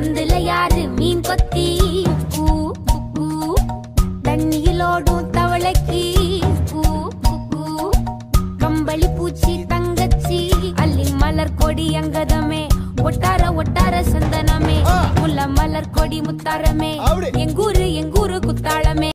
பொந்துல யாரு மீன் கொத்தி. தண்ணியிலோடும் தவளைக்கு. கம்பளி பூச்சி தங்கச்சி. அள்ளி மலர் கொடி அங்கதமே ஒட்டார ஒட்டார சந்தனமே. முல்ல மலர் கொடி முத்தாரமே. எங்கூரு எங்கூரு குத்தாளமே.